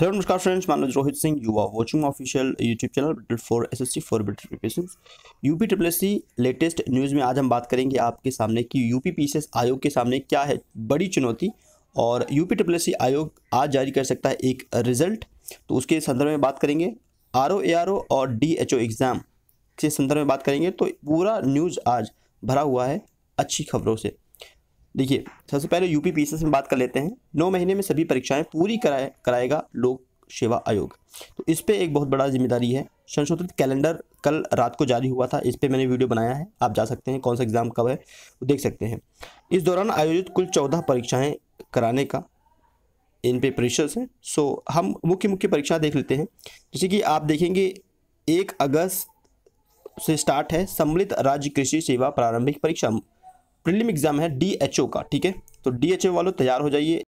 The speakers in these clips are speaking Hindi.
हेलो नमस्कार फ्रेंड्स मैं Rohit Singh you are watching official YouTube channel बिटेड for S S C for better preparation UP triple S C latest news में आज हम बात करेंगे आपके सामने कि यूपी पीसीएस आयोग के सामने क्या है बड़ी चुनौती और यूपी ट्रिपल एस सी आयोग आज जारी कर सकता है एक रिज़ल्ट तो उसके संदर्भ में बात करेंगे। आर ओ ए आर ओ और डी एच ओ एग्ज़ाम के संदर्भ में बात करेंगे। तो पूरा न्यूज़ आज भरा हुआ है अच्छी खबरों से। देखिए, सबसे पहले यूपी पीसीएस में बात कर लेते हैं। नौ महीने में सभी परीक्षाएँ पूरी कराए, कराएगा लोक सेवा आयोग। तो इस पर एक बहुत बड़ा ज़िम्मेदारी है। संशोधित कैलेंडर कल रात को जारी हुआ था, इस पर मैंने वीडियो बनाया है। आप जा सकते हैं, कौन सा एग्ज़ाम कब है, वो देख सकते हैं। इस दौरान आयोजित कुल चौदह परीक्षाएँ कराने का इन पे परीक्षास हैं। सो हम मुख्य मुख्य परीक्षा देख लेते हैं। जैसे कि आप देखेंगे, एक अगस्त से स्टार्ट है, सम्मिलित राज्य कृषि सेवा प्रारंभिक परीक्षा। प्रीलिम एग्ज़ाम है डीएचओ का, ठीक है? तो डीएचओ वालों तैयार हो जाइए।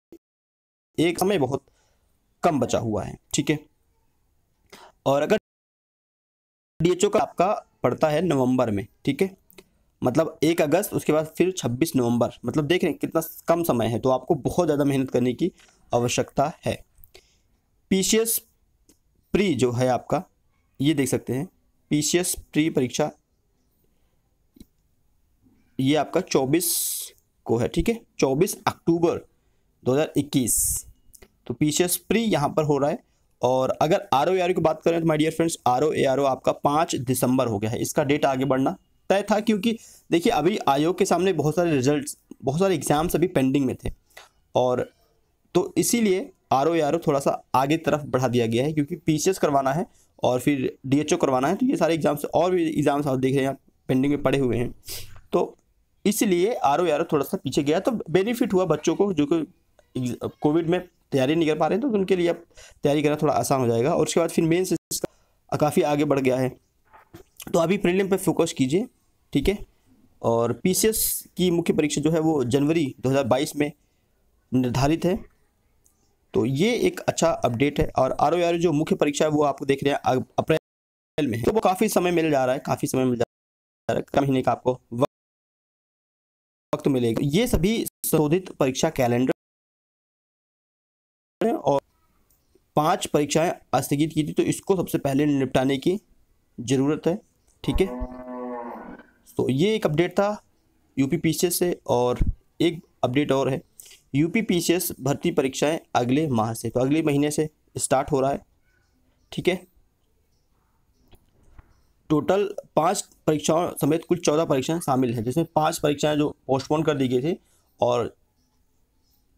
एक समय बहुत कम बचा हुआ है, ठीक है? और अगर डीएचओ का आपका पड़ता है नवंबर में, ठीक है? मतलब एक अगस्त, उसके बाद फिर 26 नवंबर मतलब देख रहे हैं कितना कम समय है तो आपको बहुत ज़्यादा मेहनत करने की आवश्यकता है। पीसीएस प्री जो है आपका, ये देख सकते हैं। पीसीएस प्री परीक्षा ये आपका 24 को है, ठीक है? 24 अक्टूबर 2021 तो पीसीएस प्री यहाँ पर हो रहा है और अगर आर ओ की बात करें तो my dear friends R O A R O आपका पाँच दिसंबर हो गया है। इसका डेट आगे बढ़ना तय था क्योंकि देखिए, अभी आयोग के सामने बहुत सारे रिजल्ट्स बहुत सारे एग्ज़ाम्स अभी पेंडिंग में थे और तो इसीलिए आर ओ आर ओ थोड़ा सा आगे तरफ़ बढ़ा दिया गया है क्योंकि पीसीएस करवाना है और फिर डीएचओ करवाना है। तो ये सारे एग्ज़ाम्स और भी एग्ज़ाम्स आप देख रहे हैं पेंडिंग में पड़े हुए हैं। तो इसलिए आर ओ आर थोड़ा सा पीछे गया तो बेनिफिट हुआ बच्चों को, जो कि कोविड में तैयारी नहीं कर पा रहे तो उनके लिए अब तैयारी करना थोड़ा आसान हो जाएगा। और उसके बाद फिर मेन का काफ़ी आगे बढ़ गया है। तो अभी प्रीलिम पे फोकस कीजिए, ठीक है? और पीसीएस की मुख्य परीक्षा जो है, वो जनवरी 2022 में निर्धारित है। तो ये एक अच्छा अपडेट है, और आर ओ आर जो मुख्य परीक्षा है, वो आपको देख रहे हैं अप्रैल में है। तो वो काफ़ी समय मिल जा रहा है, काफ़ी समय मिल जा रहा है महीने का आपको वक्त मिलेगा। ये सभी शोधित परीक्षा कैलेंडर और पाँच परीक्षाएँ स्थगित की थी तो इसको सबसे पहले निपटाने की ज़रूरत है, ठीक है? तो ये एक अपडेट था यूपी पीसीएस से और एक अपडेट और है। यूपी पीसीएस भर्ती परीक्षाएँ अगले माह से तो अगले महीने से स्टार्ट हो रहा है, ठीक है? टोटल पाँच परीक्षाओं समेत कुल चौदह परीक्षाएँ शामिल हैं, जिसमें पाँच परीक्षाएँ जो पोस्टपोन कर दी गई थी और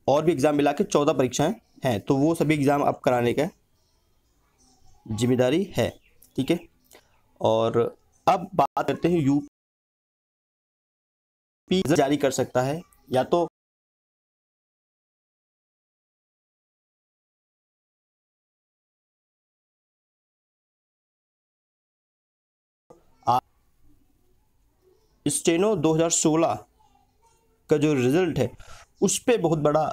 और भी एग्ज़ाम मिला के चौदह परीक्षाएँ हैं तो वो सभी एग्ज़ाम अब कराने का ज़िम्मेदारी है, ठीक है? और अब बात करते हैं यू पी जारी कर सकता है या तो स्टेनो 2016 का जो रिज़ल्ट है, उस पर बहुत बड़ा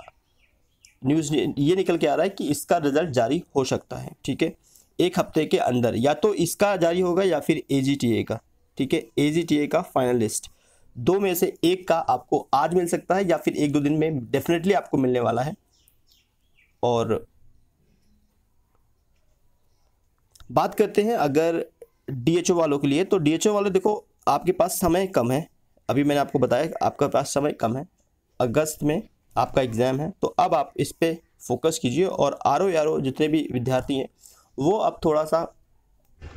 न्यूज़ ये निकल के आ रहा है कि इसका रिज़ल्ट जारी हो सकता है, ठीक है? एक हफ़्ते के अंदर, या तो इसका जारी होगा या फिर एजीटीए का, ठीक है? एजीटीए का फाइनल लिस्ट दो में से एक का आपको आज मिल सकता है या फिर एक दो दिन में डेफिनेटली आपको मिलने वाला है। और बात करते हैं अगर डीएचओ वालों के लिए तो डीएचओ वाले देखो आपके पास समय कम है। अभी मैंने आपको बताया आपके पास समय कम है। अगस्त में आपका एग्ज़ाम है तो अब आप इस पर फोकस कीजिए और आर ओ आर ओ जितने भी विद्यार्थी हैं, वो अब थोड़ा सा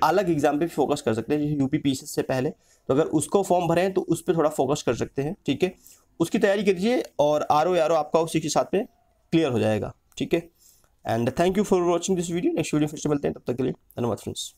अलग एग्ज़ाम पे फोकस कर सकते हैं, जैसे यूपी पी से पहले। तो अगर उसको फॉर्म भरें तो उस पर थोड़ा फोकस कर सकते हैं, ठीक है? उसकी तैयारी कीजिए और आर ओ आपका उसी के साथ में क्लियर हो जाएगा, ठीक है? And thank you for watching this video next video फिर से मिलते हैं, तब तक के लिए धन्यवाद फ्रेंड्स